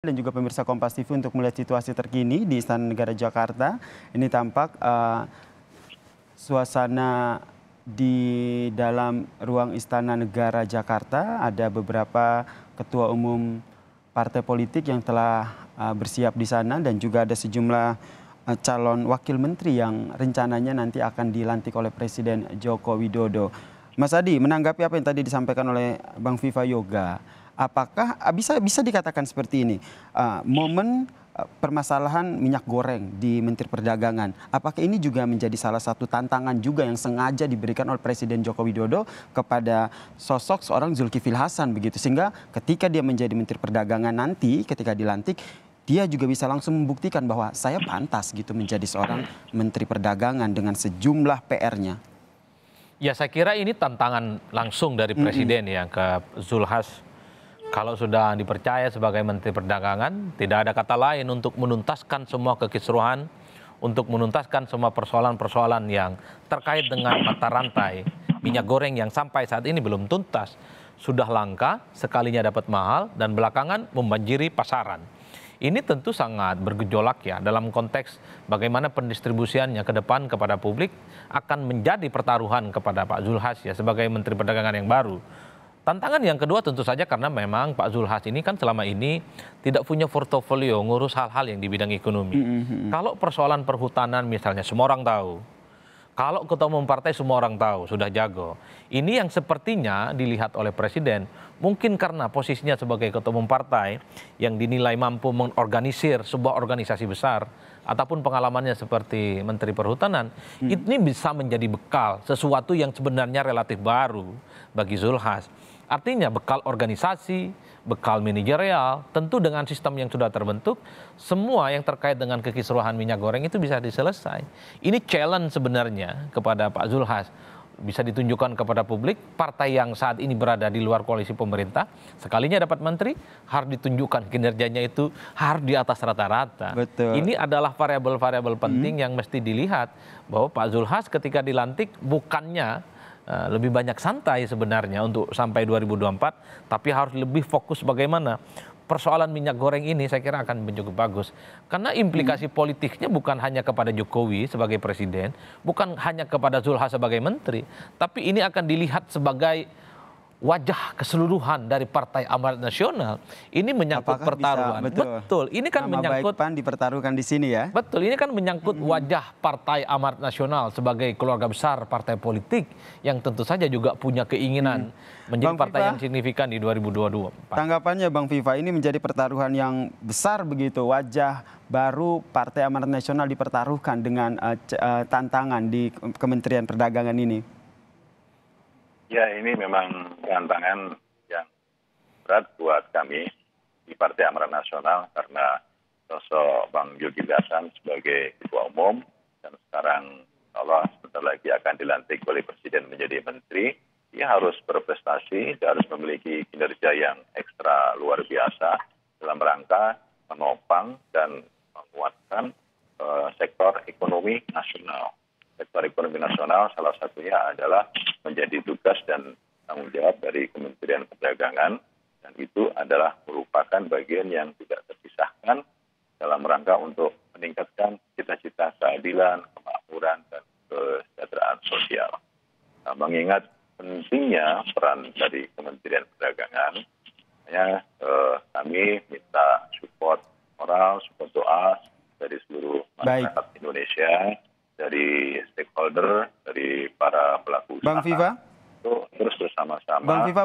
dan juga pemirsa Kompas TV untuk melihat situasi terkini di Istana Negara Jakarta. Ini tampak uh, suasana di dalam ruang Istana Negara Jakarta ada beberapa ketua umum partai politik yang telah uh, bersiap di sana dan juga ada sejumlah uh, calon wakil menteri yang rencananya nanti akan dilantik oleh Presiden Joko Widodo. Mas Adi, menanggapi apa yang tadi disampaikan oleh Bang Viva Yoga, apakah ah, bisa bisa dikatakan seperti ini uh, momen uh, permasalahan minyak goreng di Menteri Perdagangan apakah ini juga menjadi salah satu tantangan juga yang sengaja diberikan oleh Presiden Joko Widodo kepada sosok seorang Zulkifli Hasan begitu sehingga ketika dia menjadi Menteri Perdagangan nanti ketika dilantik dia juga bisa langsung membuktikan bahwa saya pantas gitu menjadi seorang Menteri Perdagangan dengan sejumlah PR-nya. Ya saya kira ini tantangan langsung dari Presiden mm -hmm. ya ke Zulhas kalau sudah dipercaya sebagai Menteri Perdagangan, tidak ada kata lain untuk menuntaskan semua kekisruhan, untuk menuntaskan semua persoalan-persoalan yang terkait dengan mata rantai minyak goreng yang sampai saat ini belum tuntas. Sudah langka, sekalinya dapat mahal, dan belakangan membanjiri pasaran. Ini tentu sangat bergejolak ya dalam konteks bagaimana pendistribusiannya ke depan kepada publik akan menjadi pertaruhan kepada Pak Zulhas ya sebagai Menteri Perdagangan yang baru Tantangan yang kedua tentu saja karena memang Pak Zulhas ini kan selama ini tidak punya portofolio ngurus hal-hal yang di bidang ekonomi. Mm -hmm. Kalau persoalan perhutanan misalnya semua orang tahu. Kalau ketua umum partai semua orang tahu, sudah jago. Ini yang sepertinya dilihat oleh presiden, mungkin karena posisinya sebagai ketua umum partai yang dinilai mampu mengorganisir sebuah organisasi besar, ataupun pengalamannya seperti Menteri Perhutanan, hmm. ini bisa menjadi bekal sesuatu yang sebenarnya relatif baru bagi Zulhas. Artinya bekal organisasi, bekal manajerial, tentu dengan sistem yang sudah terbentuk, semua yang terkait dengan kekisruhan minyak goreng itu bisa diselesai. Ini challenge sebenarnya kepada Pak Zulhas bisa ditunjukkan kepada publik partai yang saat ini berada di luar koalisi pemerintah sekalinya dapat menteri harus ditunjukkan kinerjanya itu harus di atas rata-rata. Ini adalah variabel-variabel penting hmm. yang mesti dilihat bahwa Pak Zulhas ketika dilantik bukannya lebih banyak santai sebenarnya untuk sampai 2024, tapi harus lebih fokus bagaimana persoalan minyak goreng ini saya kira akan cukup bagus. Karena implikasi hmm. politiknya bukan hanya kepada Jokowi sebagai presiden, bukan hanya kepada Zulhas sebagai menteri, tapi ini akan dilihat sebagai wajah keseluruhan dari Partai Amanat Nasional ini menyangkut Apakah pertaruhan. Bisa, betul. betul. Ini kan Nama menyangkut PAN dipertaruhkan di sini ya. Betul. Ini kan menyangkut hmm. wajah Partai Amanat Nasional sebagai keluarga besar partai politik yang tentu saja juga punya keinginan hmm. menjadi Bang partai Viva, yang signifikan di 2022. Tanggapannya Bang Viva ini menjadi pertaruhan yang besar begitu wajah baru Partai Amanat Nasional dipertaruhkan dengan uh, uh, tantangan di Kementerian Perdagangan ini. Ya ini memang tantangan yang berat buat kami di Partai Amaran Nasional karena sosok Bang Zulkifli Hasan sebagai ketua umum dan sekarang Allah sebentar lagi akan dilantik oleh Presiden menjadi Menteri, dia harus berprestasi, dia harus memiliki kinerja yang ekstra luar biasa dalam rangka menopang dan menguatkan uh, sektor ekonomi nasional sektor ekonomi nasional salah satunya adalah menjadi tugas dan tanggung jawab dari Kementerian Perdagangan dan itu adalah merupakan bagian yang tidak terpisahkan dalam rangka untuk meningkatkan cita-cita keadilan, kemakmuran, dan kesejahteraan sosial. Nah, mengingat pentingnya peran dari Kementerian Perdagangan, hanya eh, kami minta support moral, support doa dari seluruh masyarakat Baik. Indonesia dari stakeholder, dari para pelaku usaha. Bang Viva? Itu terus bersama-sama. Bang Viva